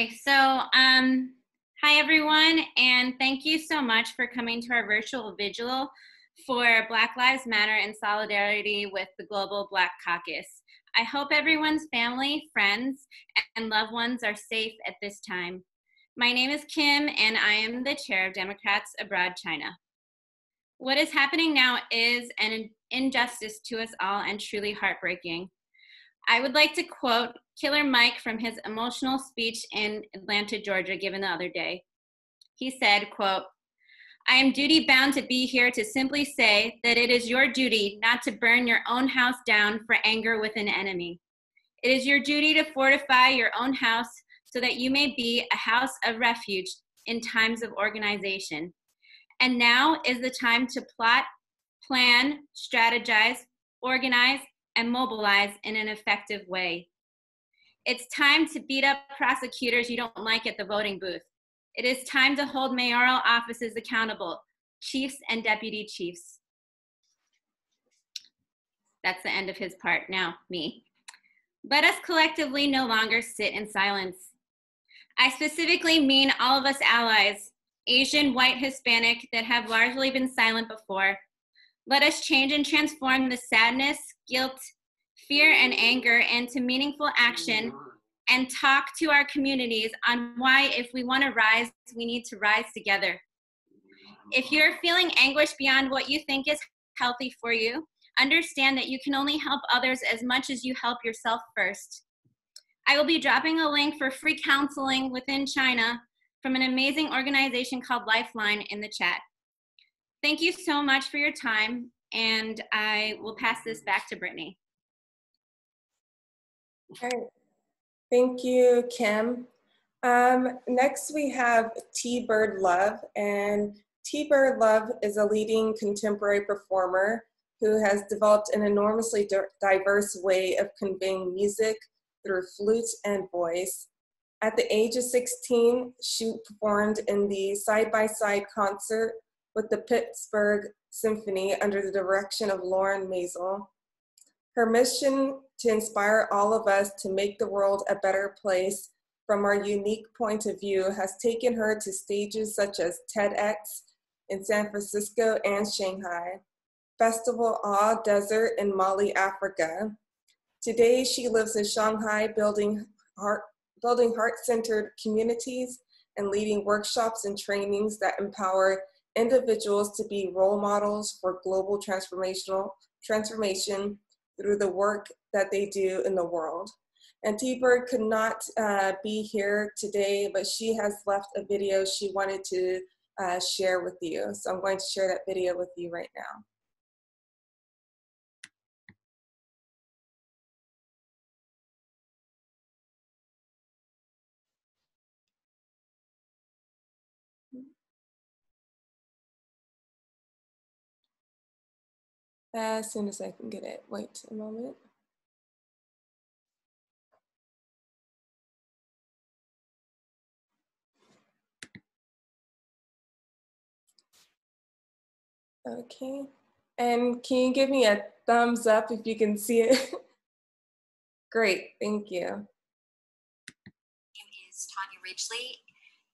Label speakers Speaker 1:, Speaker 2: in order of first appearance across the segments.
Speaker 1: Okay, so um, hi everyone, and thank you so much for coming to our virtual vigil for Black Lives Matter in solidarity with the Global Black Caucus. I hope everyone's family, friends, and loved ones are safe at this time. My name is Kim, and I am the chair of Democrats Abroad China. What is happening now is an injustice to us all and truly heartbreaking. I would like to quote Killer Mike from his emotional speech in Atlanta, Georgia, given the other day. He said, quote, I am duty bound to be here to simply say that it is your duty not to burn your own house down for anger with an enemy. It is your duty to fortify your own house so that you may be a house of refuge in times of organization. And now is the time to plot, plan, strategize, organize, and mobilize in an effective way. It's time to beat up prosecutors you don't like at the voting booth. It is time to hold mayoral offices accountable, chiefs and deputy chiefs. That's the end of his part. Now, me. Let us collectively no longer sit in silence. I specifically mean all of us allies, Asian, white, Hispanic, that have largely been silent before. Let us change and transform the sadness, guilt, fear, and anger into meaningful action and talk to our communities on why, if we want to rise, we need to rise together. If you're feeling anguish beyond what you think is healthy for you, understand that you can only help others as much as you help yourself first. I will be dropping a link for free counseling within China from an amazing organization called Lifeline in the chat. Thank you so much for your time, and I will pass this back to Brittany.
Speaker 2: All right. Thank you, Kim. Um, next, we have T Bird Love, and T Bird Love is a leading contemporary performer who has developed an enormously diverse way of conveying music through flute and voice. At the age of 16, she performed in the side by side concert with the Pittsburgh Symphony under the direction of Lorin Maazel. Her mission to inspire all of us to make the world a better place from our unique point of view has taken her to stages such as TEDx in San Francisco and Shanghai, Festival au Désert in Mali, Africa. Today, she lives in Shanghai building heart, building heart-centered communities and leading workshops and trainings that empower individuals to be role models for global transformational transformation through the work that they do in the world. And T-Bird could not uh, be here today, but she has left a video she wanted to uh, share with you. So I'm going to share that video with you right now. As soon as I can get it. Wait a moment. Okay. And can you give me a thumbs up if you can see it? Great, thank you.
Speaker 3: My name is Tanya Ridgely.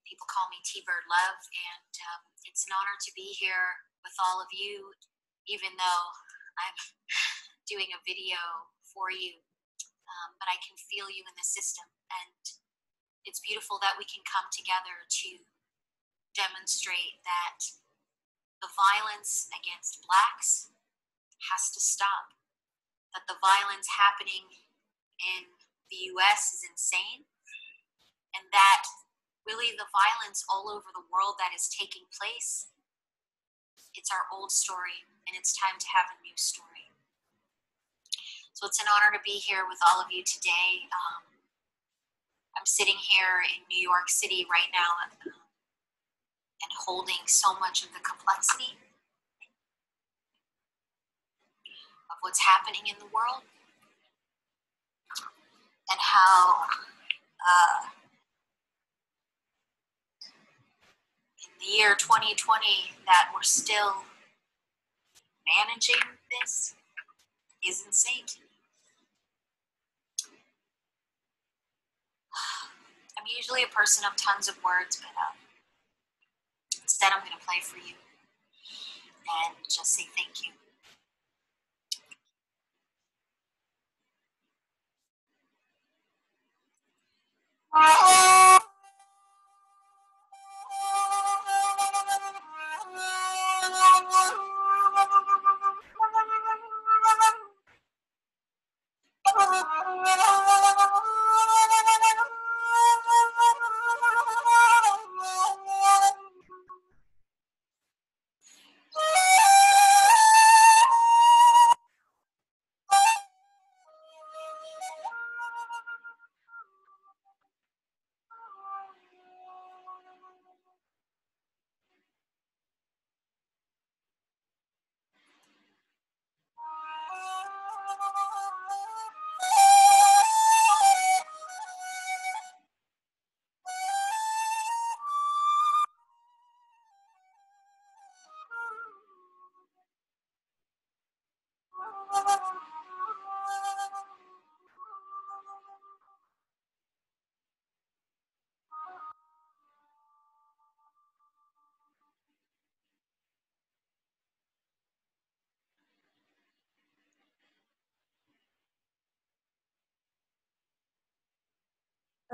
Speaker 3: People call me T-Bird Love, and um, it's an honor to be here with all of you, even though I'm doing a video for you, um, but I can feel you in the system. And it's beautiful that we can come together to demonstrate that the violence against Blacks has to stop, that the violence happening in the US is insane, and that really the violence all over the world that is taking place it's our old story and it's time to have a new story. So it's an honor to be here with all of you today. Um, I'm sitting here in New York City right now and holding so much of the complexity of what's happening in the world and how uh, the year 2020 that we're still managing this is insane. I'm usually a person of tons of words, but um, instead I'm going to play for you and just say thank you.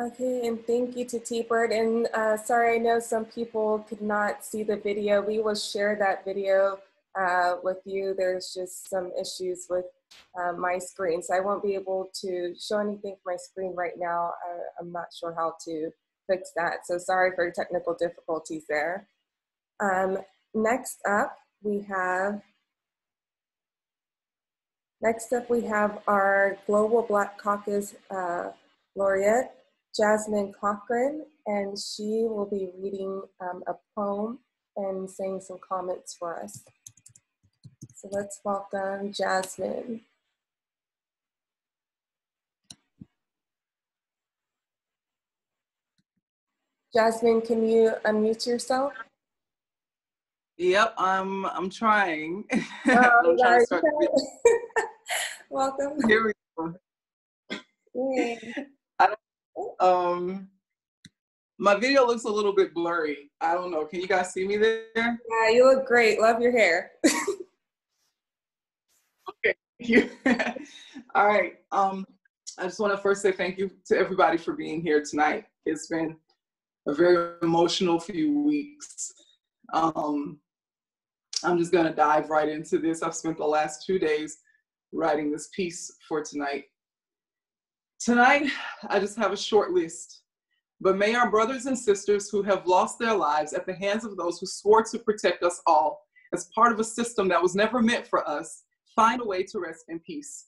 Speaker 2: Okay, and thank you to T-Bird. And uh, sorry, I know some people could not see the video. We will share that video uh, with you. There's just some issues with uh, my screen, so I won't be able to show anything from my screen right now. I'm not sure how to fix that, so sorry for technical difficulties there. Um, next up, we have Next up, we have our Global Black Caucus uh, laureate, Jasmine Cochran, and she will be reading um, a poem and saying some comments for us. So let's welcome Jasmine. Jasmine, can you unmute yourself?
Speaker 4: Yep, I'm I'm trying.
Speaker 2: Oh, I'm trying Welcome.
Speaker 4: Here we go. Um, my video looks a little bit blurry. I don't know. Can you guys see me there?
Speaker 2: Yeah, you look great. Love your hair.
Speaker 4: okay, thank you. All right. Um, I just want to first say thank you to everybody for being here tonight. It's been a very emotional few weeks. Um, I'm just going to dive right into this. I've spent the last two days writing this piece for tonight. Tonight, I just have a short list. But may our brothers and sisters who have lost their lives at the hands of those who swore to protect us all as part of a system that was never meant for us find a way to rest in peace.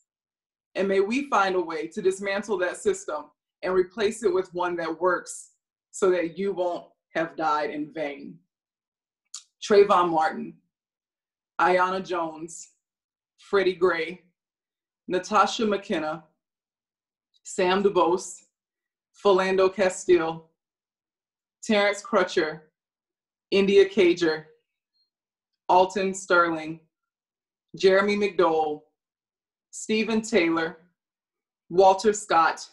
Speaker 4: And may we find a way to dismantle that system and replace it with one that works so that you won't have died in vain. Trayvon Martin, Aiyana Jones, Freddie Gray, Natasha McKenna, Sam DuBose, Philando Castile, Terrence Crutcher, India Kager, Alton Sterling, Jeremy McDowell, Stephen Taylor, Walter Scott,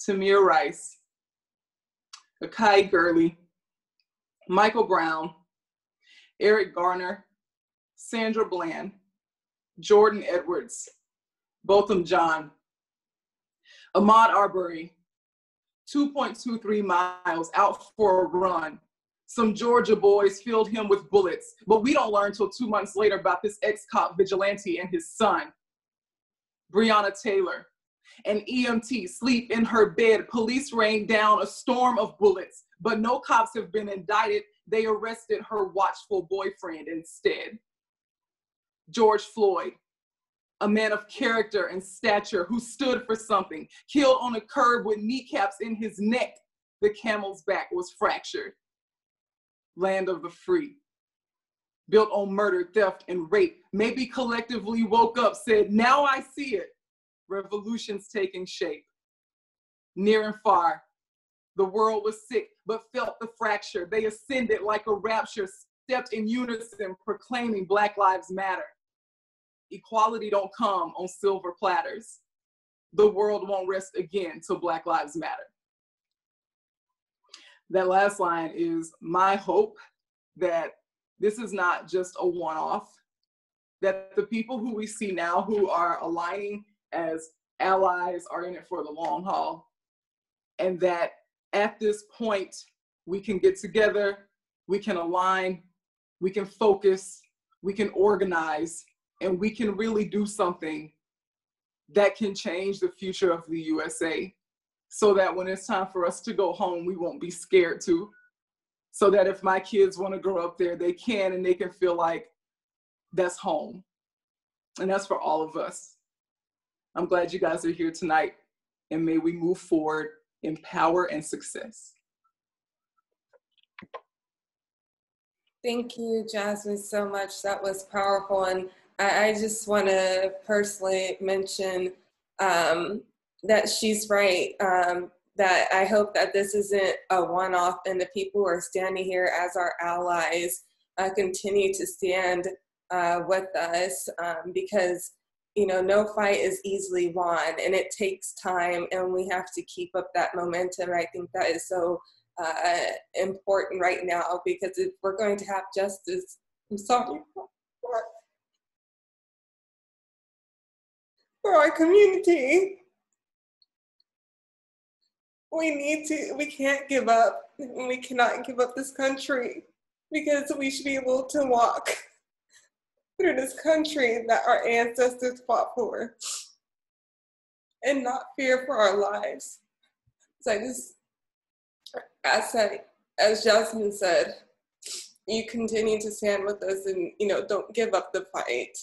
Speaker 4: Tamir Rice, Akai Gurley, Michael Brown, Eric Garner, Sandra Bland, Jordan Edwards, Botham Jean, Ahmaud Arbery, 2.23 miles out for a run. Some Georgia boys filled him with bullets, but we don't learn till two months later about this ex-cop vigilante and his son. Breonna Taylor, an EMT, sleep in her bed. Police rained down a storm of bullets, but no cops have been indicted. They arrested her watchful boyfriend instead. George Floyd, a man of character and stature who stood for something, killed on a curb with kneecaps in his neck. The camel's back was fractured. Land of the free, built on murder, theft, and rape, maybe collectively woke up, said, Now I see it. Revolution's taking shape. Near and far, the world was sick, but felt the fracture. They ascended like a rapture, stepped in unison, proclaiming Black Lives Matter equality don't come on silver platters. The world won't rest again till Black Lives Matter. that last line is my hope that this is not just a one off, that the people who we see now who are aligning as allies are in it for the long haul, and that at this point we can get together, we can align, we can focus, we can organize, and we can really do something that can change the future of the USA so that when it's time for us to go home, we won't be scared to. So that if my kids want to grow up there, they can and they can feel like that's home. And that's for all of us. I'm glad you guys are here tonight and may we move forward in power and success.
Speaker 2: Thank you, Jasmine, so much. That was powerful. And I, I just want to personally mention um, that she's right. Um, that I hope that this isn't a one off and the people who are standing here as our allies uh, continue to stand uh, with us um, because you know no fight is easily won and it takes time and we have to keep up that momentum i think that is so uh, important right now because if we're going to have justice i'm sorry for our community. We need to we can't give up. We cannot give up this country because we should be able to walk through this country that our ancestors fought for and not fear for our lives. So i just as I, as jasmine said you continue to stand with us and you know don't give up the fight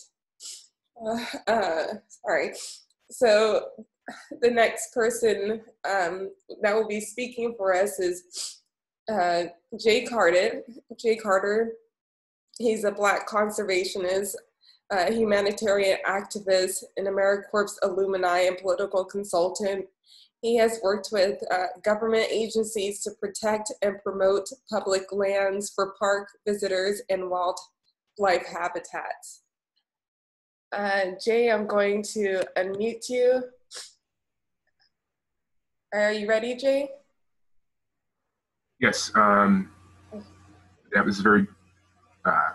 Speaker 2: uh, uh, sorry so the next person um, that will be speaking for us is uh, Jay Carter. Jay Carter, he's a Black conservationist, humanitarian activist, an AmeriCorps alumni, and political consultant. He has worked with uh, government agencies to protect and promote public lands for park visitors and wildlife habitats. Uh, Jay, I'm going to unmute you. Are you ready, Jay?
Speaker 5: Yes. Um, that was very, uh,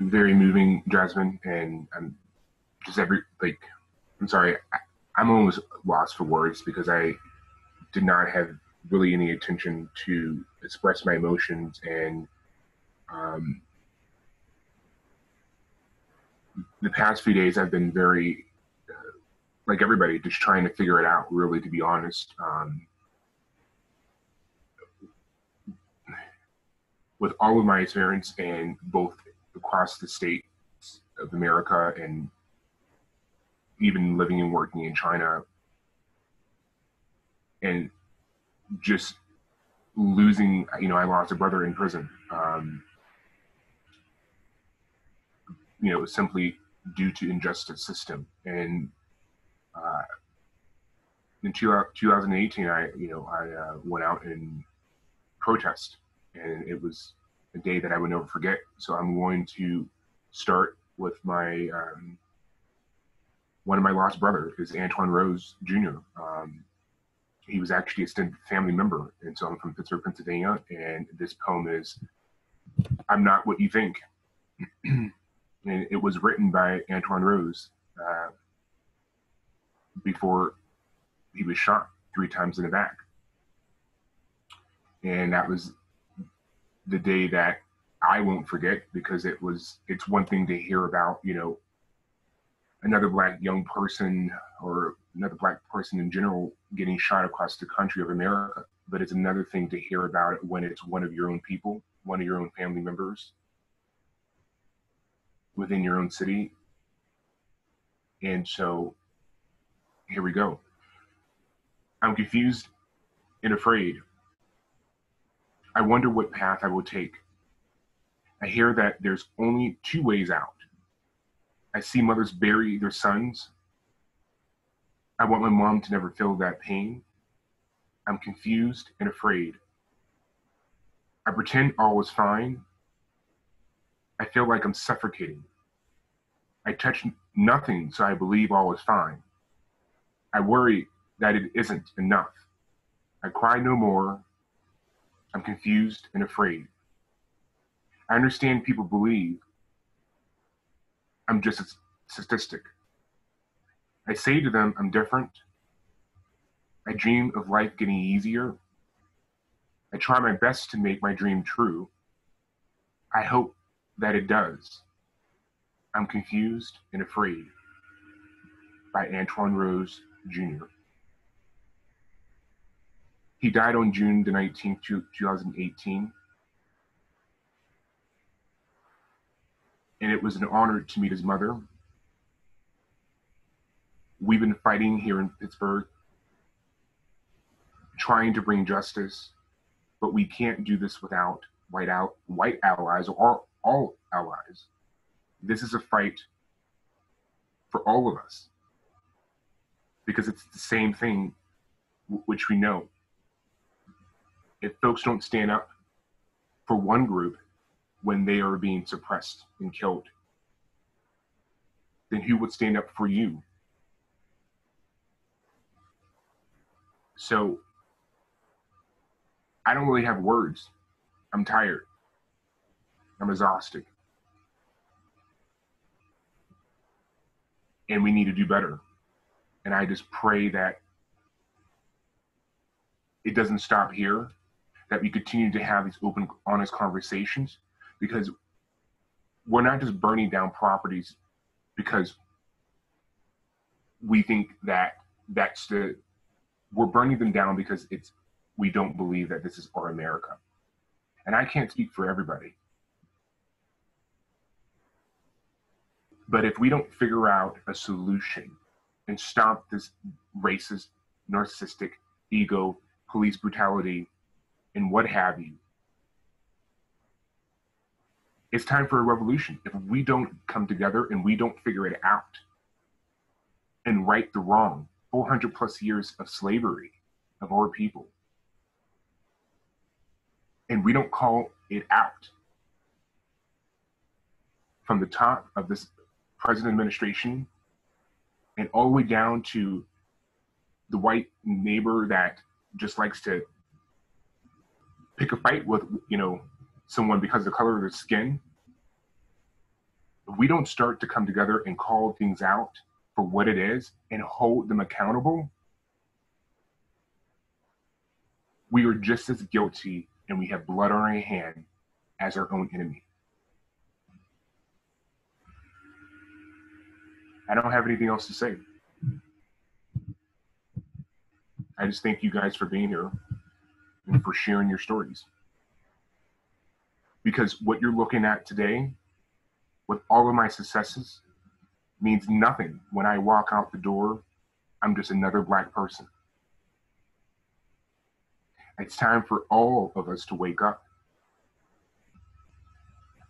Speaker 5: very moving, Jasmine, and I'm just every like. I'm sorry, I, am almost lost for words because I did not have really any attention to express my emotions and um, the past few days I've been very like everybody, just trying to figure it out. Really, to be honest, um, with all of my experience and both across the states of America and even living and working in China, and just losing. You know, I lost a brother in prison. Um, you know, simply due to injustice system. And uh, in two, 2018, I you know I uh, went out and protest, and it was a day that I would never forget. So I'm going to start with my um, one of my lost brother is Antwon Rose Jr. Um, he was actually a extended family member, and so I'm from Pittsburgh, Pennsylvania, and this poem is "I'm Not What You Think," and it was written by Antwon Rose. Uh, before he was shot three times in the back. And that was the day that I won't forget because it was it's one thing to hear about, you know, another black young person or another black person in general getting shot across the country of America. But it's another thing to hear about it when it's one of your own people, one of your own family members within your own city. And so here we go. I'm confused and afraid. I wonder what path I will take. I hear that there's only two ways out. I see mothers bury their sons. I want my mom to never feel that pain. I'm confused and afraid. I pretend all is fine. I feel like I'm suffocating. I touch nothing, so I believe all is fine. I worry that it isn't enough. I cry no more. I'm confused and afraid. I understand people believe I'm just a statistic. I say to them, I'm different. I dream of life getting easier. I try my best to make my dream true. I hope that it does. I'm confused and afraid by Antwon Rose Jr. He died on June the 19th, 2018. And it was an honor to meet his mother. We've been fighting here in Pittsburgh, trying to bring justice, but we can't do this without white out white allies or all allies. This is a fight for all of us because it's the same thing which we know. If folks don't stand up for one group when they are being suppressed and killed, then who would stand up for you? So I don't really have words. I'm tired. I'm exhausted. And we need to do better. And I just pray that it doesn't stop here, that we continue to have these open, honest conversations, because we're not just burning down properties because we think that that's the, we're burning them down because it's, we don't believe that this is our America. And I can't speak for everybody. But if we don't figure out a solution and stop this racist, narcissistic, ego, police brutality, and what have you, it's time for a revolution. If we don't come together and we don't figure it out and right the wrong, 400 plus years of slavery of our people, and we don't call it out from the top of this president administration and all the way down to the white neighbor that just likes to pick a fight with you know someone because of the color of their skin if we don't start to come together and call things out for what it is and hold them accountable we are just as guilty and we have blood on our hand as our own enemy I don't have anything else to say. I just thank you guys for being here and for sharing your stories. Because what you're looking at today, with all of my successes, means nothing when I walk out the door. I'm just another black person. It's time for all of us to wake up.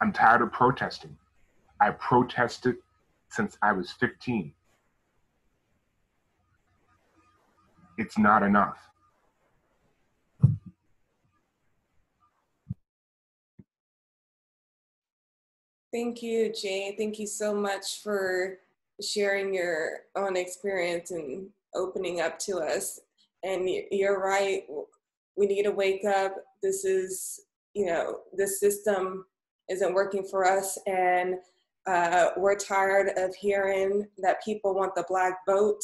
Speaker 5: I'm tired of protesting. I protested since I was 15. It's not enough.
Speaker 2: Thank you, Jay. Thank you so much for sharing your own experience and opening up to us. And you're right. We need to wake up. This is, you know, the system isn't working for us. And uh, we're tired of hearing that people want the black vote.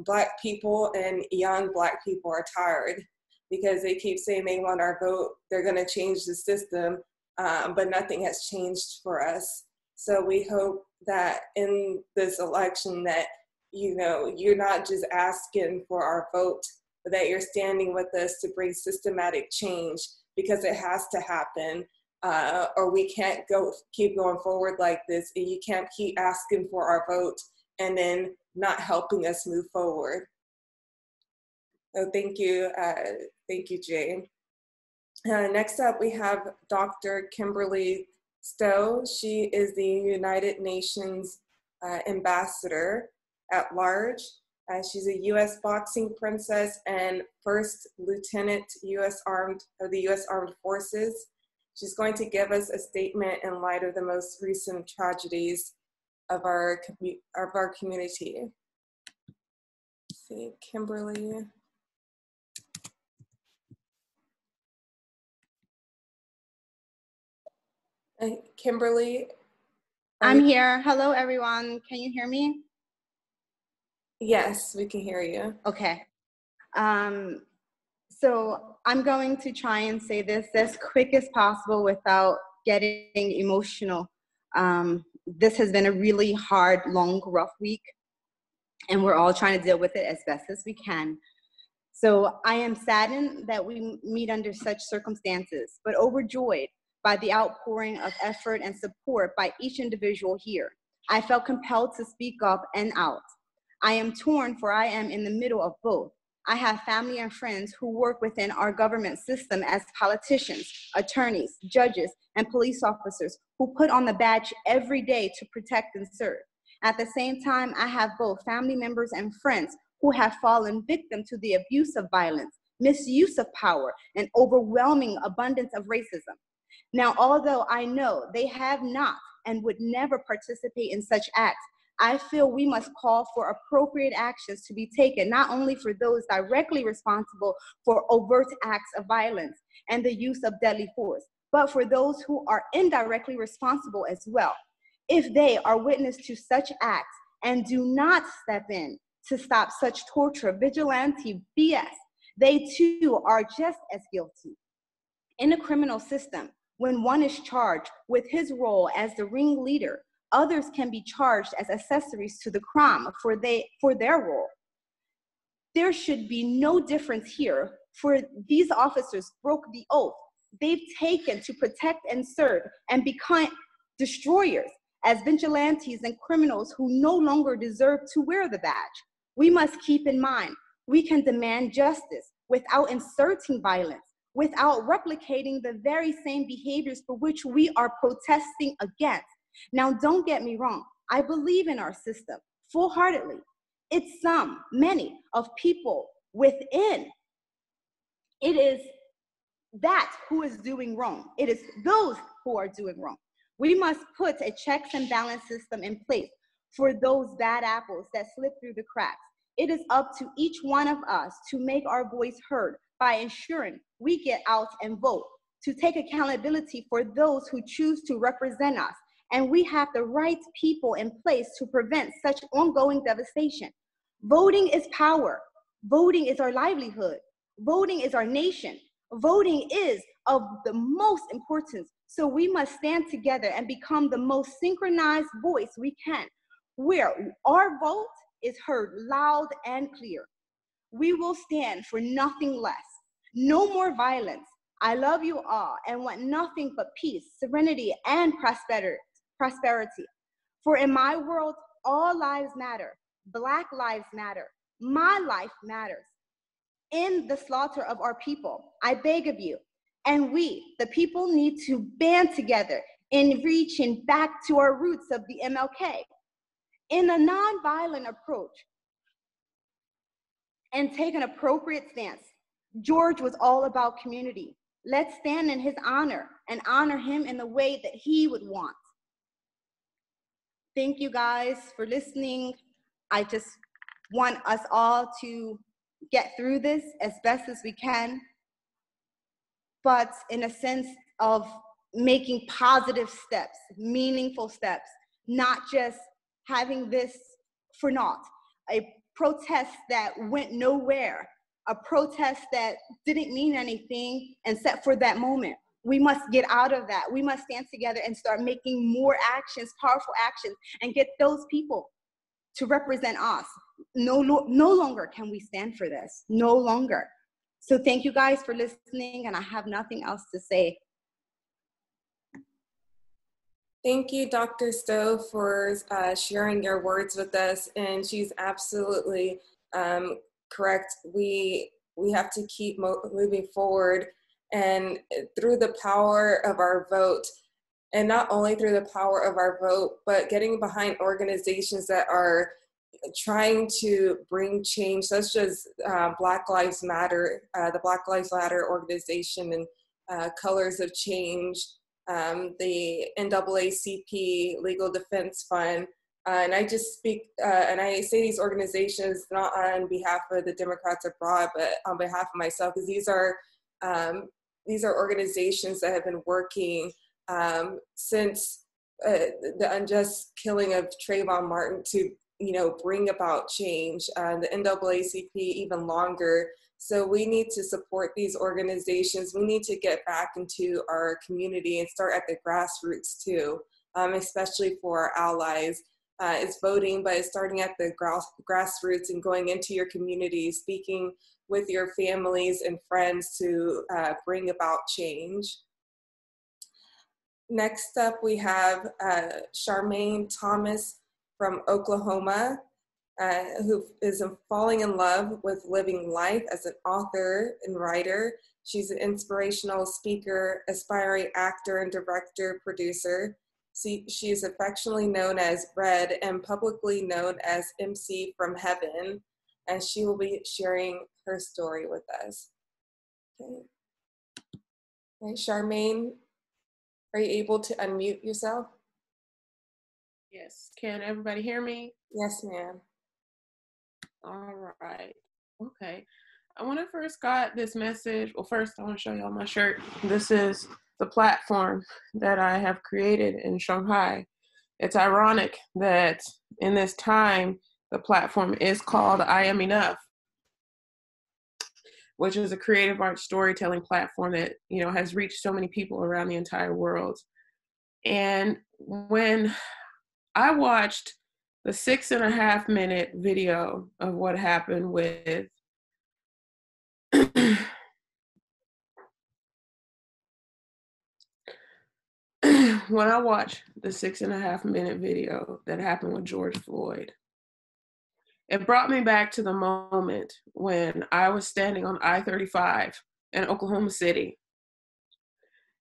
Speaker 2: Black people and young black people are tired because they keep saying they want our vote. They're going to change the system, um, but nothing has changed for us. So we hope that in this election that you know you're not just asking for our vote, but that you're standing with us to bring systematic change because it has to happen uh, or we can't go keep going forward like this and you can't keep asking for our vote and then not helping us move forward so thank you uh, thank you jay uh, next up we have dr kimberly stowe she is the united nations uh, ambassador at large uh, she's a U.S. boxing princess and first lieutenant U.S. Armed of the U.S. Armed Forces. She's going to give us a statement in light of the most recent tragedies of our, of our community. Let's see, Kimberly. Uh, Kimberly.
Speaker 6: I'm here. Hello, everyone. Can you hear me?
Speaker 2: Yes, we can hear you.
Speaker 6: Okay. Um, so I'm going to try and say this as quick as possible without getting emotional. Um, this has been a really hard, long, rough week, and we're all trying to deal with it as best as we can. So I am saddened that we meet under such circumstances, but overjoyed by the outpouring of effort and support by each individual here. I felt compelled to speak up and out. I am torn, for I am in the middle of both. I have family and friends who work within our government system as politicians, attorneys, judges, and police officers who put on the badge every day to protect and serve. At the same time, I have both family members and friends who have fallen victim to the abuse of violence, misuse of power, and overwhelming abundance of racism. Now, although I know they have not and would never participate in such acts, I feel we must call for appropriate actions to be taken, not only for those directly responsible for overt acts of violence and the use of deadly force, but for those who are indirectly responsible as well. If they are witness to such acts and do not step in to stop such torture, vigilante BS, they too are just as guilty. In the criminal system, when one is charged with his role as the ringleader, others can be charged as accessories to the crime for, they, for their role. There should be no difference here, for these officers broke the oath they've taken to protect and serve and become destroyers as vigilantes and criminals who no longer deserve to wear the badge. We must keep in mind we can demand justice without inserting violence, without replicating the very same behaviors for which we are protesting against. Now, don't get me wrong, I believe in our system full heartedly. It's some, many of people within. It is that who is doing wrong. It is those who are doing wrong. We must put a checks and balance system in place for those bad apples that slip through the cracks. It is up to each one of us to make our voice heard by ensuring we get out and vote, to take accountability for those who choose to represent us. And we have the right people in place to prevent such ongoing devastation. Voting is power. Voting is our livelihood. Voting is our nation. Voting is of the most importance. So we must stand together and become the most synchronized voice we can, where our vote is heard loud and clear. We will stand for nothing less. No more violence. I love you all and want nothing but peace, serenity, and prosperity. For in my world, all lives matter. Black lives matter. My life matters in the slaughter of our people. I beg of you. And we, the people, need to band together in reaching back to our roots of the MLK in a nonviolent approach and take an appropriate stance. George was all about community. Let's stand in his honor and honor him in the way that he would want. Thank you guys for listening. I just want us all to get through this as best as we can, but in a sense of making positive steps, meaningful steps, not just having this for naught, a protest that went nowhere, a protest that didn't mean anything except for that moment. We must get out of that. We must stand together and start making more actions, powerful actions, and get those people to represent us. No, no longer can we stand for this. No longer. So thank you guys for listening, and I have nothing else to say.
Speaker 2: Thank you, Dr. Stowe, for uh, sharing your words with us. And she's absolutely um, correct. We we have to keep mo- moving forward, and through the power of our vote, and not only through the power of our vote, but getting behind organizations that are trying to bring change, such as uh, Black Lives Matter, uh, the Black Lives Matter organization, and uh, Colors of Change, um, the NAACP Legal Defense Fund. Uh, and I just speak, uh, and I say these organizations not on behalf of the Democrats abroad, but on behalf of myself, because these are um, these are organizations that have been working um, since uh, the unjust killing of Trayvon Martin to you know bring about change. Uh, the NAACP even longer. So we need to support these organizations. We need to get back into our community and start at the grassroots too, um, especially for our allies. Uh, it's voting, but it's starting at the grass, grassroots and going into your community, speaking with your families and friends to uh, bring about change. Next up, we have uh, Charmaine Thomas from Oklahoma, uh, who is falling in love with living life as an author and writer. She's an inspirational speaker, aspiring actor and director, producer. She, she is affectionately known as Red and publicly known as MC from Heaven, and she will be sharing her story with us. Okay. Okay, Charmaine, are you able to unmute yourself?
Speaker 7: Yes. Can everybody hear me?
Speaker 2: Yes, ma'am.
Speaker 7: All right. Okay. I when I first got this message, well, first I want to show y'all my shirt. This is the platform that I have created in Shanghai. It's ironic that in this time, the platform is called I Am Enough which is a creative art storytelling platform that you know has reached so many people around the entire world. And when I watched the six and a half minute video of what happened with when I watched the six and a half minute video that happened with George Floyd, it brought me back to the moment when I was standing on I 35 in Oklahoma City.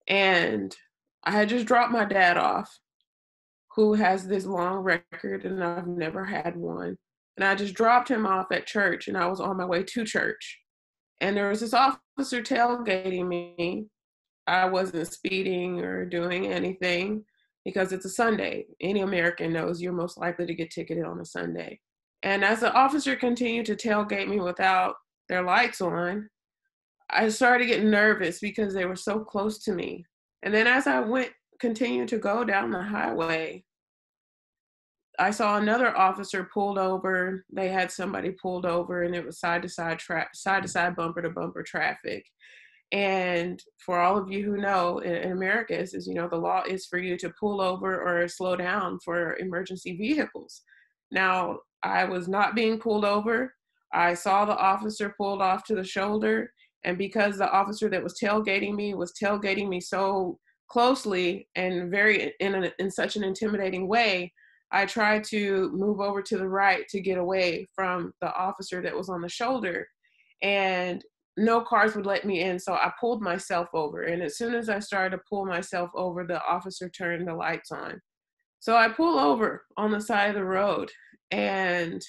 Speaker 7: And I had just dropped my dad off, who has this long record, and I've never had one. And I just dropped him off at church, and I was on my way to church. And there was this officer tailgating me. I wasn't speeding or doing anything because it's a Sunday. Any American knows you're most likely to get ticketed on a Sunday. And as the officer continued to tailgate me without their lights on, I started getting nervous because they were so close to me. And then as I went, continued to go down the highway, I saw another officer pulled over. They had somebody pulled over, and it was side to side, tra- side to side, bumper to bumper traffic. And for all of you who know, in, in America, is you know the law is for you to pull over or slow down for emergency vehicles. Now, I was not being pulled over. I saw the officer pulled off to the shoulder. And because the officer that was tailgating me was tailgating me so closely and very in, in such an intimidating way, I tried to move over to the right to get away from the officer that was on the shoulder. And no cars would let me in, so I pulled myself over. And as soon as I started to pull myself over, the officer turned the lights on. So I pull over on the side of the road and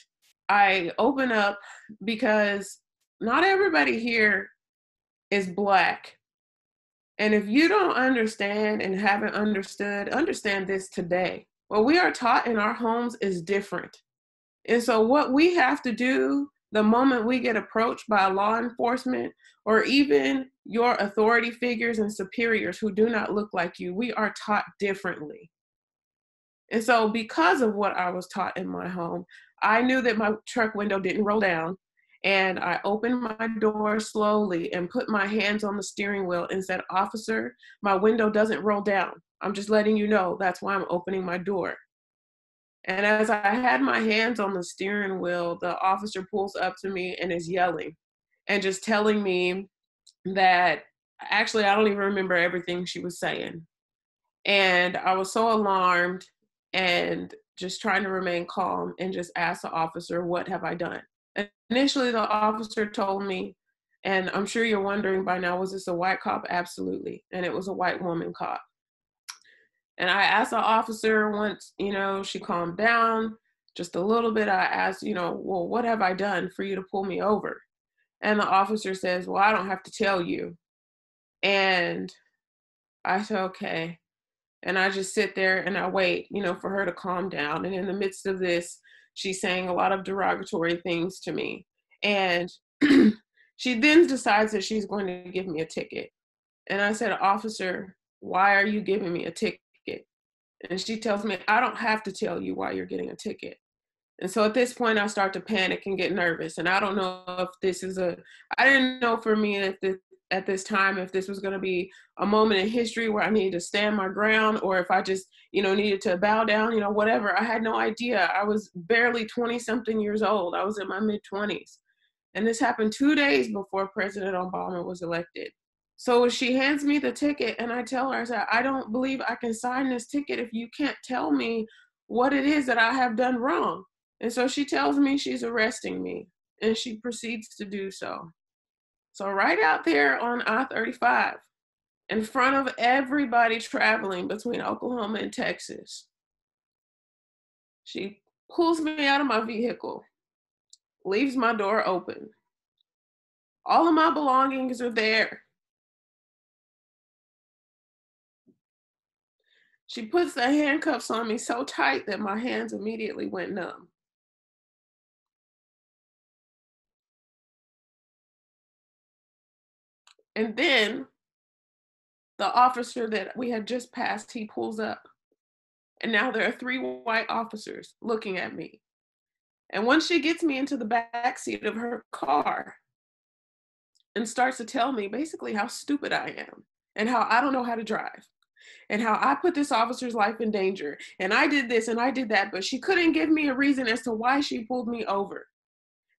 Speaker 7: I open up because not everybody here is black. And if you don't understand and haven't understood, understand this today. What we are taught in our homes is different. And so, what we have to do the moment we get approached by law enforcement or even your authority figures and superiors who do not look like you, we are taught differently. And so, because of what I was taught in my home, I knew that my truck window didn't roll down. And I opened my door slowly and put my hands on the steering wheel and said, Officer, my window doesn't roll down. I'm just letting you know that's why I'm opening my door. And as I had my hands on the steering wheel, the officer pulls up to me and is yelling and just telling me that actually, I don't even remember everything she was saying. And I was so alarmed and just trying to remain calm and just ask the officer, What have I done? Initially, the officer told me, and I'm sure you're wondering by now, was this a white cop? Absolutely. And it was a white woman cop. And I asked the officer once, you know, she calmed down just a little bit. I asked, you know, well, what have I done for you to pull me over? And the officer says, well, I don't have to tell you. And I said, okay and I just sit there and I wait, you know, for her to calm down. And in the midst of this, she's saying a lot of derogatory things to me. And she then decides that she's going to give me a ticket. And I said, Officer, Why are you giving me a ticket? And she tells me, I don't have to tell you why you're getting a ticket. And so at this point, I start to panic and get nervous. And I don't know if this is a, I didn't know for me if this, at this time if this was going to be a moment in history where I needed to stand my ground or if I just, you know, needed to bow down, you know, whatever. I had no idea. I was barely 20 something years old. I was in my mid 20s. And this happened two days before President Obama was elected. So she hands me the ticket, and I tell her, I said, I don't believe I can sign this ticket if you can't tell me what it is that I have done wrong. And so she tells me she's arresting me, and she proceeds to do so. So, right out there on I 35, in front of everybody traveling between Oklahoma and Texas, she pulls me out of my vehicle, leaves my door open. All of my belongings are there. She puts the handcuffs on me so tight that my hands immediately went numb. And then the officer that we had just passed, he pulls up. And now there are three white officers looking at me. And once she gets me into the back seat of her car and starts to tell me basically how stupid I am and how I don't know how to drive and how I put this officer's life in danger and I did this and I did that, but she couldn't give me a reason as to why she pulled me over.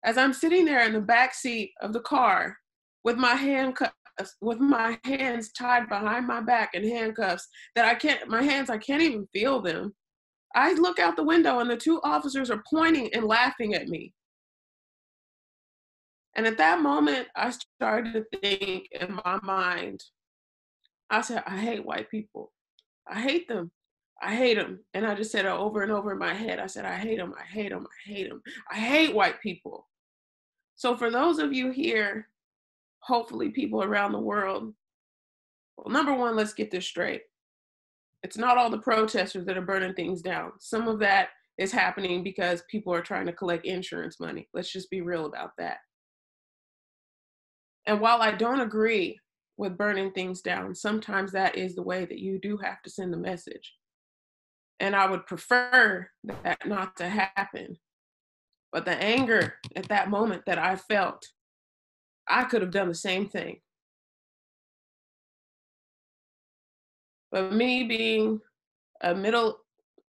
Speaker 7: As I'm sitting there in the back seat of the car with my handcuffs, with my hands tied behind my back and handcuffs that I can't, my hands, I can't even feel them. I look out the window and the two officers are pointing and laughing at me. And at that moment, I started to think in my mind, I said, I hate white people. I hate them. I hate them. And I just said it over and over in my head. I said, I hate them. I hate them. I hate them. I hate white people. So for those of you here, hopefully people around the world, well, number one, let's get this straight. It's not all the protesters that are burning things down. Some of that is happening because people are trying to collect insurance money. Let's just be real about that. And while I don't agree with burning things down. Sometimes that is the way that you do have to send the message. And I would prefer that not to happen. But the anger at that moment that I felt, I could have done the same thing. But me being a middle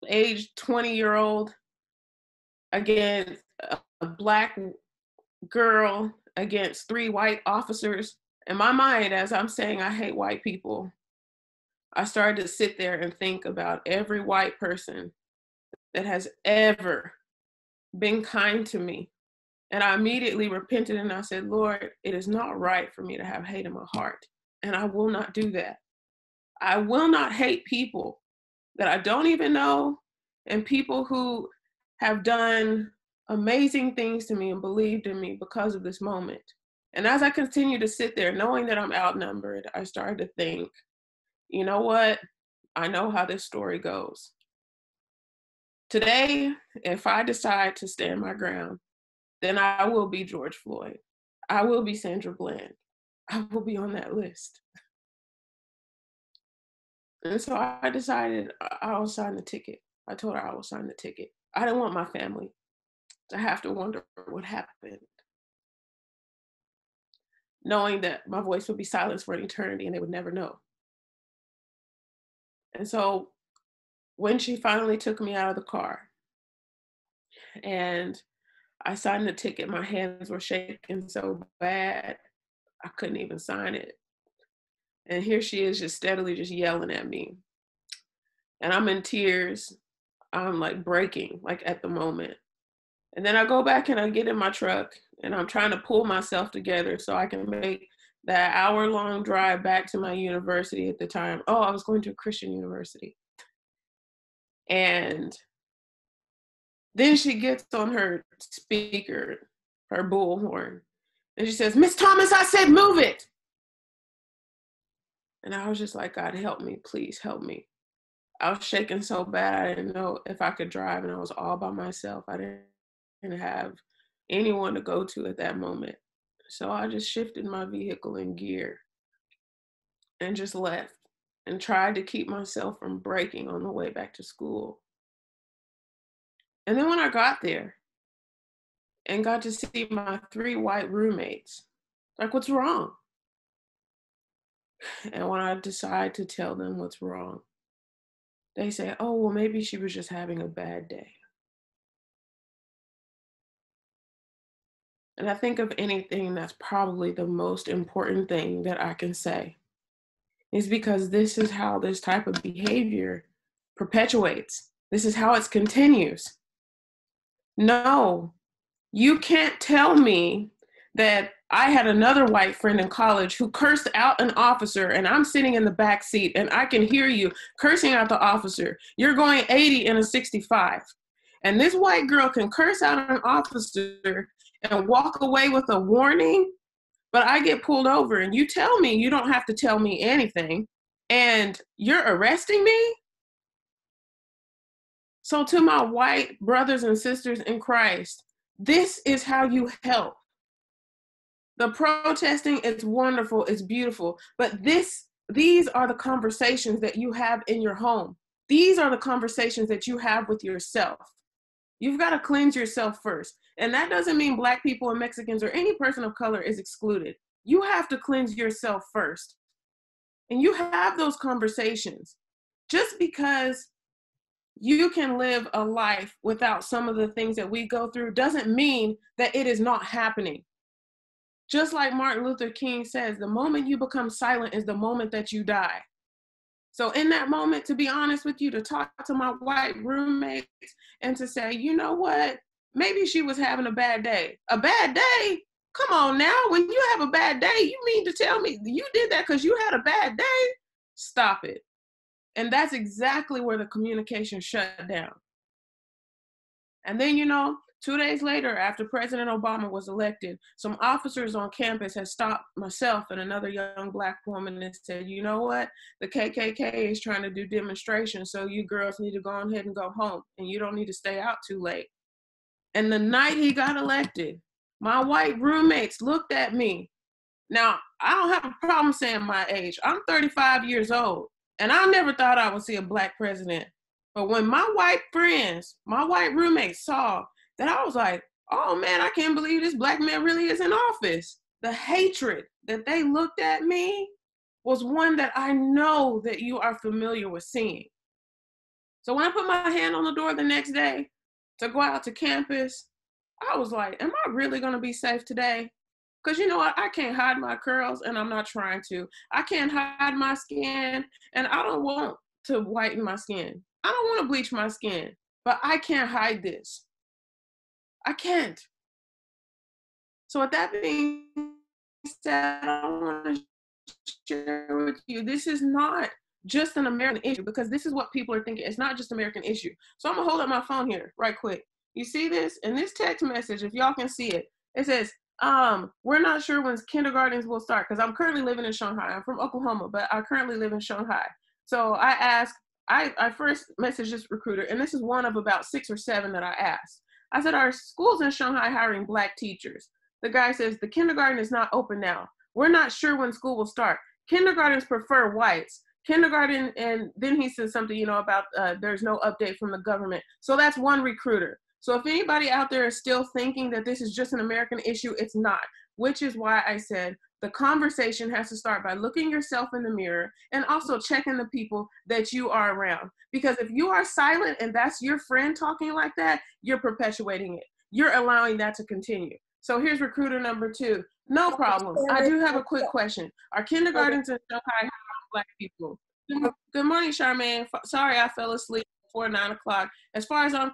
Speaker 7: aged 20 year old, against a black girl against three white officers, in my mind, as I'm saying, I hate white people, I started to sit there and think about every white person that has ever been kind to me. And I immediately repented and I said, Lord, it is not right for me to have hate in my heart. And I will not do that. I will not hate people that I don't even know and people who have done amazing things to me and believed in me because of this moment. And as I continue to sit there, knowing that I'm outnumbered, I started to think, you know what? I know how this story goes. Today, if I decide to stand my ground, then I will be George Floyd. I will be Sandra Bland. I will be on that list. And so I decided uh, I will sign the ticket. I told her I will sign the ticket. I didn't want my family to have to wonder what happened knowing that my voice would be silenced for an eternity and they would never know. And so when she finally took me out of the car and I signed the ticket, my hands were shaking so bad I couldn't even sign it. And here she is just steadily just yelling at me. And I'm in tears. I'm like breaking, like at the moment. And then I go back and I get in my truck and I'm trying to pull myself together so I can make that hour long drive back to my university at the time. Oh, I was going to a Christian university. And then she gets on her speaker, her bullhorn, and she says, Miss Thomas, I said, move it. And I was just like, God, help me, please help me. I was shaking so bad, I didn't know if I could drive, and I was all by myself. I didn't have anyone to go to at that moment. So I just shifted my vehicle in gear and just left. and tried to keep myself from breaking on the way back to school. And then when I got there and got to see my three white roommates, like, what's wrong? And when I decide to tell them what's wrong, they say, oh, well, maybe she was just having a bad day. And I think of anything that's probably the most important thing that I can say is because this is how this type of behavior perpetuates. This is how it continues. No, you can't tell me that I had another white friend in college who cursed out an officer, and I'm sitting in the back seat and I can hear you cursing out the officer. You're going 80 in a 65. And this white girl can curse out an officer and walk away with a warning, but I get pulled over and you tell me you don't have to tell me anything and you're arresting me? So, to my white brothers and sisters in Christ, this is how you help. The protesting is wonderful, it's beautiful, but this these are the conversations that you have in your home. These are the conversations that you have with yourself. You've got to cleanse yourself first. And that doesn't mean black people and Mexicans or any person of color is excluded. You have to cleanse yourself first. And you have those conversations. Just because you can live a life without some of the things that we go through doesn't mean that it is not happening. Just like Martin Luther King says, the moment you become silent is the moment that you die. So, in that moment, to be honest with you, to talk to my white roommates and to say, you know what, maybe she was having a bad day. A bad day? Come on now, when you have a bad day, you mean to tell me you did that because you had a bad day? Stop it. And that's exactly where the communication shut down. And then, you know, Two days later, after President Obama was elected, some officers on campus had stopped myself and another young black woman and said, you know what? The KKK is trying to do demonstrations, so you girls need to go ahead and go home, and you don't need to stay out too late. And the night he got elected, my white roommates looked at me. Now, I don't have a problem saying my age. I'm 35 years old, and I never thought I would see a black president. But when my white friends, my white roommates saw that I was like, oh man, I can't believe this black man really is in office. The hatred that they looked at me was one that I know that you are familiar with seeing. So when I put my hand on the door the next day to go out to campus, I was like, am I really gonna be safe today? Because you know what? I can't hide my curls and I'm not trying to. I can't hide my skin and I don't want to whiten my skin. I don't want to bleach my skin, but I can't hide this. I can't. So with that being said, I want to share with you, this is not just an American issue because this is what people are thinking. It's not just American issue. So I'm gonna hold up my phone here right quick. You see this? In this text message, if y'all can see it, it says, um, we're not sure when kindergartens will start because I'm currently living in Shanghai. I'm from Oklahoma, but I currently live in Shanghai. So I asked, I, I first messaged this recruiter, and this is one of about six or seven that I asked. I said, Our schools in Shanghai hiring black teachers? The guy says, The kindergarten is not open now. We're not sure when school will start. Kindergartens prefer whites. Kindergarten, and then he says something, you know, about uh, there's no update from the government. So that's one recruiter. So if anybody out there is still thinking that this is just an American issue, it's not, which is why I said the conversation has to start by looking yourself in the mirror and also checking the people that you are around. Because if you are silent and that's your friend talking like that, you're perpetuating it. You're allowing that to continue. So here's recruiter number two. No problem. I do have a quick question. Are kindergartens in Shanghai black people? Good morning, Charmaine. Sorry I fell asleep before nine o'clock. As far as I'm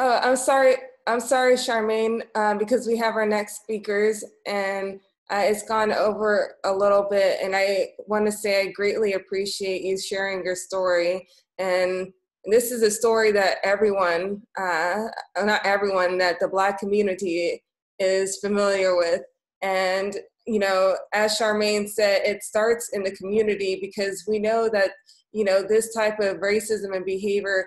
Speaker 2: Uh, I'm sorry. I'm sorry, Charmaine, um, because we have our next speakers and uh, it's gone over a little bit. And I want to say I greatly appreciate you sharing your story. And this is a story that everyone, uh, not everyone, that the Black community is familiar with. And, you know, as Charmaine said, it starts in the community because we know that, you know, this type of racism and behavior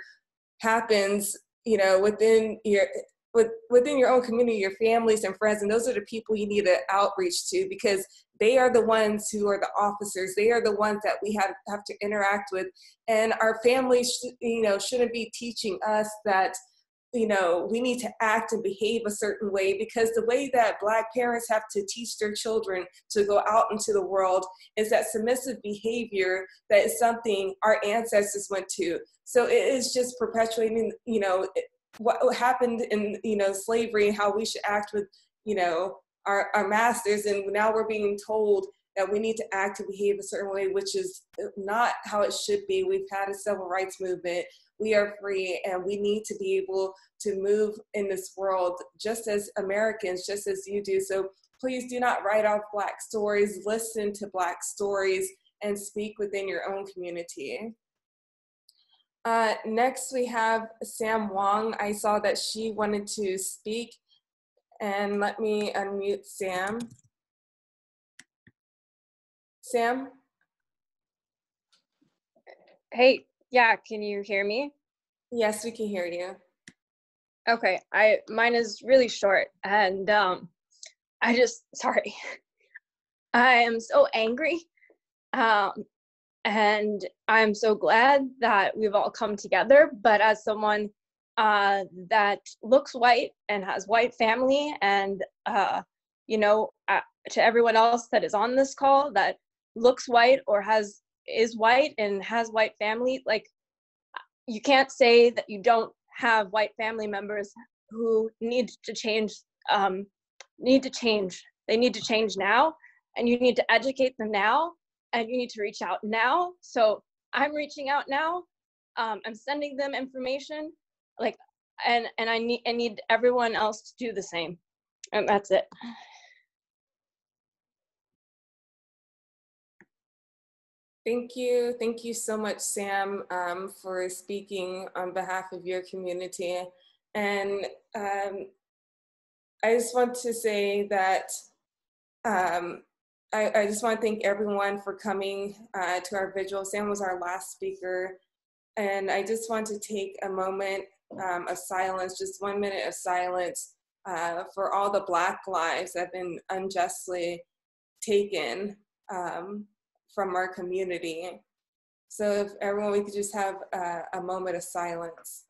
Speaker 2: happens you know within your with, within your own community, your families and friends, and those are the people you need to outreach to because they are the ones who are the officers. They are the ones that we have, have to interact with. And our families, you know, shouldn't be teaching us that you know, we need to act and behave a certain way because the way that Black parents have to teach their children to go out into the world is that submissive behavior that is something our ancestors went to. So it is just perpetuating, you know, what happened in, you know, slavery and how we should act with, you know, our, our masters. And now we're being told that we need to act and behave a certain way, which is not how it should be. We've had a civil rights movement we are free and we need to be able to move in this world just as Americans, just as you do. So please do not write off Black stories, listen to Black stories, and speak within your own community. Uh, next, we have Sam Wong. I saw that she wanted to speak, and let me unmute Sam. Sam?
Speaker 8: Hey, yeah, can you hear me?
Speaker 2: Yes, we can hear you.
Speaker 8: Okay, I mine is really short and um I just sorry. I am so angry. Um and I'm so glad that we've all come together, but as someone uh that looks white and has white family and uh you know uh, to everyone else that is on this call that looks white or has is white and has white family like you can't say that you don't have white family members who need to change um, need to change. They need to change now and you need to educate them now and you need to reach out now. So i'm reaching out now um, i'm sending them information like and and i need i need everyone else to do the same and that's it
Speaker 2: Thank you. Thank you so much, Sam, um, for speaking on behalf of your community. And um, I just want to say that um, I, I, just want to thank everyone for coming uh, to our vigil. Sam was our last speaker. And I just want to take a moment um, of silence, just one minute of silence uh, for all the Black lives that have been unjustly taken. Um, from our community. So if everyone, we could just have a, a moment of silence.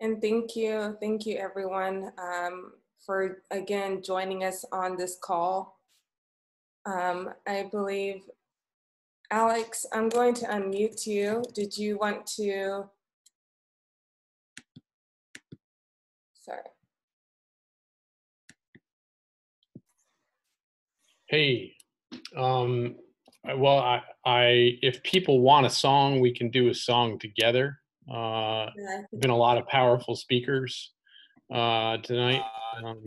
Speaker 2: And thank you, thank you everyone um, for again joining us on this call. Um, I believe, Alex, I'm going to unmute you. Did you want to? Sorry.
Speaker 9: Hey, um, well, I, I, if people want a song, we can do a song together. Uh, yeah. Been a lot of powerful speakers uh, tonight. Um,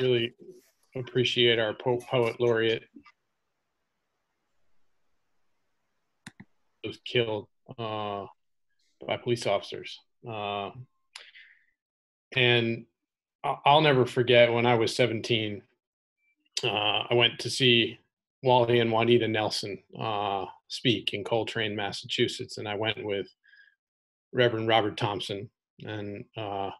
Speaker 9: really appreciate our po poet laureate was killed uh, by police officers. Uh, and I'll never forget when I was 17, uh, I went to see Wally and Juanita Nelson uh, speak in Coltrane, Massachusetts, and I went with Reverend Robert Thompson, and uh,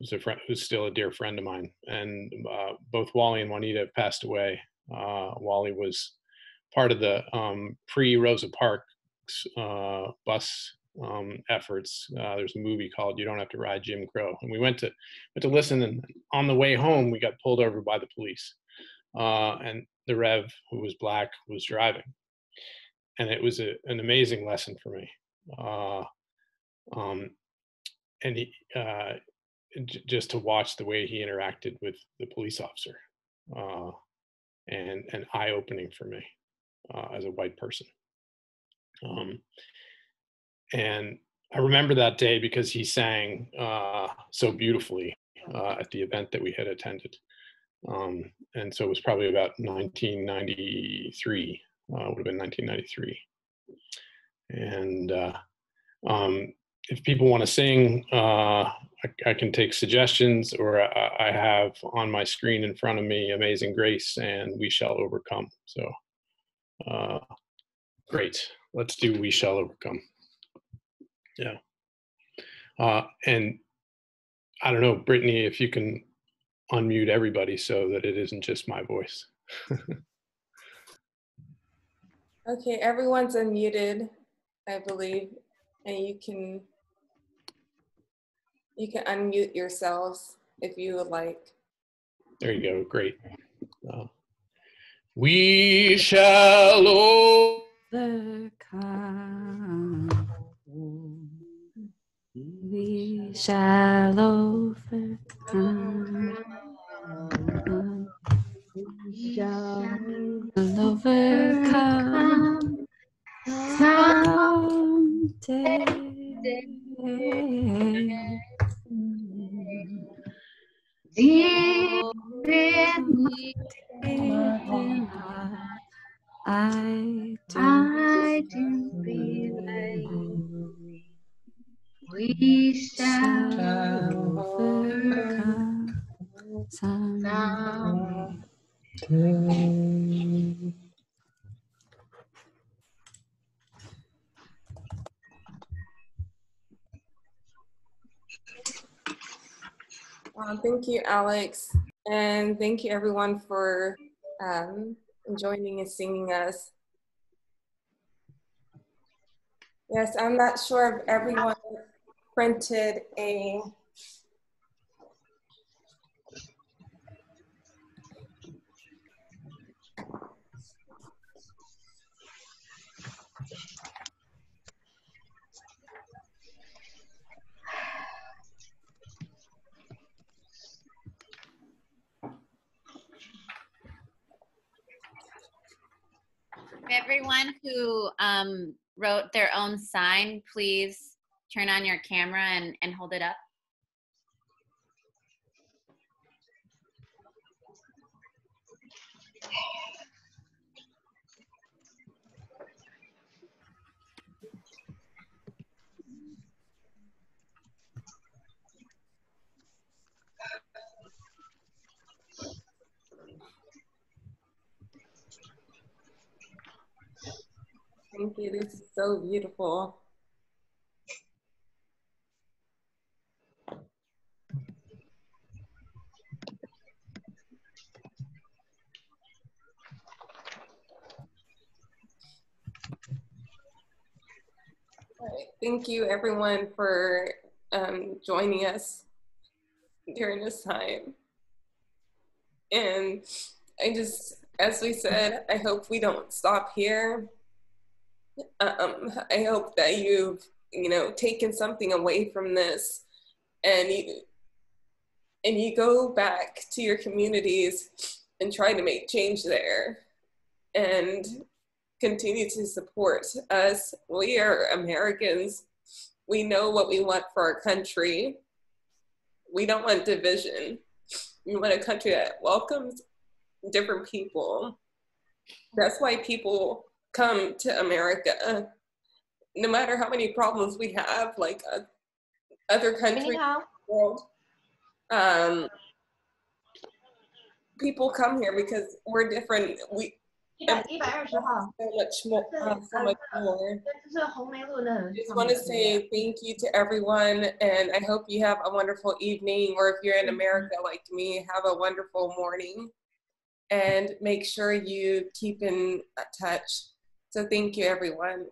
Speaker 9: who's a friend, who's still a dear friend of mine. And uh, both Wally and Juanita passed away. Uh, Wally was part of the um, pre Rosa Parks uh, bus um, efforts. Uh, there's a movie called "You Don't Have to Ride Jim Crow," and we went to went to listen. And on the way home, we got pulled over by the police, uh, and the Rev, who was black, was driving. and it was a, an amazing lesson for me. Uh, um, and he, uh, j- just to watch the way he interacted with the police officer, uh, and and eye opening for me uh, as a white person. Um, and I remember that day because he sang uh, so beautifully uh, at the event that we had attended. Um, and so it was probably about 1993, uh, would have been 1993. And um, if people want to sing, uh, I, I, can take suggestions, or I, I, have on my screen in front of me Amazing Grace and We Shall Overcome. So uh, great. Let's do We Shall Overcome. Yeah. Uh, and I don't know, Brittany, if you can unmute everybody so that it isn't just my voice.
Speaker 2: okay, everyone's unmuted, I believe, and you can you can unmute yourselves if you would like.
Speaker 9: There you go. Great. Uh, we shall overcome.
Speaker 10: We shall overcome. We shall overcome someday. Deep in I do, I do believe we shall overcome. Someday.
Speaker 2: Well, thank you, Alex. And thank you, everyone, for um, joining and singing us. Yes, I'm not sure if everyone printed a
Speaker 1: Everyone who um, wrote their own sign, please turn on your camera and, and hold it up?
Speaker 2: Thank you. This is so beautiful. Thank you everyone for um, joining us during this time. And I just, as we said, I hope we don't stop here. Um, I hope that you've, you know, taken something away from this and you, and you go back to your communities and try to make change there. And continue to support us. We are Americans. We know what we want for our country. We don't want division. We want a country that welcomes different people. That's why people come to America. No matter how many problems we have, like uh, other countries in the world, um, people come here because we're different. We 一百一百二十号。So much more. Um, so much more. Just want to say thank you to everyone, and I hope you have a wonderful evening, or if you're in America like me, have a wonderful morning, and make sure you keep in touch. So thank you, everyone.